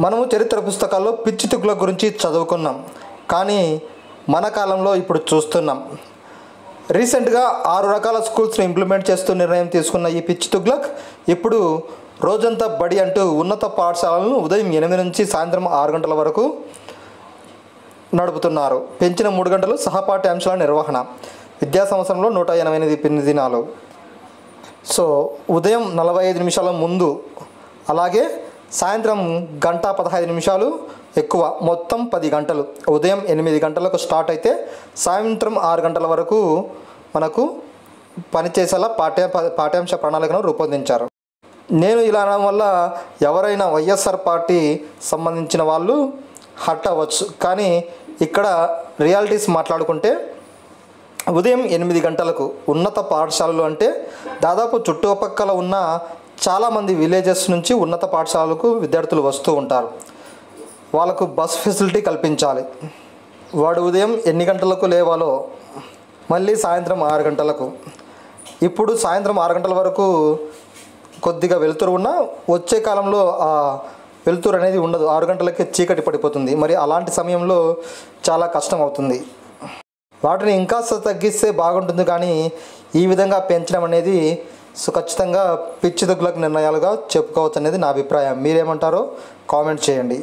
మనము చరిత్ర పుస్తకాల్లో పిచ్చి తుగ్గుల గురించి చదువుకున్నాం. కానీ మన కాలంలో ఇప్పుడు చూస్తున్నాం. రీసెంట్గా ఆరు రకాల స్కూల్స్ని ఇంప్లిమెంట్ చేస్తూ నిర్ణయం తీసుకున్న ఈ పిచ్చి తుగ్లక్ ఇప్పుడు రోజంతా బడి అంటూ ఉన్నత పాఠశాలలను ఉదయం ఎనిమిది నుంచి సాయంత్రం ఆరు గంటల వరకు నడుపుతున్నారు. పెంచిన మూడు గంటలు సహపాఠ్యాంశాల నిర్వహణ. విద్యా సంవత్సరంలో నూట ఎనభై ఎనిమిది పిన్ని దినాలు. సో ఉదయం నలభై ఐదు నిమిషాల ముందు అలాగే సాయంత్రం గంట పదహైదు నిమిషాలు ఎక్కువ మొత్తం పది గంటలు. ఉదయం ఎనిమిది గంటలకు స్టార్ట్ అయితే సాయంత్రం ఆరు గంటల వరకు మనకు పనిచేసేలా పాఠ్య పాఠ్యాంశ ప్రణాళికను రూపొందించారు. నేను ఇలా అనడం వల్ల ఎవరైనా వైఎస్ఆర్ పార్టీ సంబంధించిన వాళ్ళు హర్ట్ అవ్వచ్చు. కానీ ఇక్కడ రియాలిటీస్ మాట్లాడుకుంటే ఉదయం ఎనిమిది గంటలకు ఉన్నత పాఠశాలలు అంటే దాదాపు చుట్టుపక్కల ఉన్న చాలామంది విలేజెస్ నుంచి ఉన్నత పాఠశాలలకు విద్యార్థులు వస్తూ ఉంటారు. వాళ్ళకు బస్ ఫెసిలిటీ కల్పించాలి. వాడు ఉదయం ఎన్ని గంటలకు లేవాలో మళ్ళీ సాయంత్రం ఆరు గంటలకు. ఇప్పుడు సాయంత్రం ఆరు గంటల వరకు కొద్దిగా వెలుతురు ఉన్నా వచ్చే కాలంలో ఆ వెలుతురు అనేది ఉండదు. ఆరు గంటలకే చీకటి పడిపోతుంది. మరి అలాంటి సమయంలో చాలా కష్టం అవుతుంది. వాటిని ఇంకా తగ్గిస్తే బాగుంటుంది కానీ ఈ విధంగా పెంచడం అనేది సో ఖచ్చితంగా పిచ్చి దుగ్గులకు నిర్ణయాలుగా చెప్పుకోవచ్చు అనేది నా అభిప్రాయం. మీరేమంటారో కామెంట్ చేయండి.